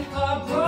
Our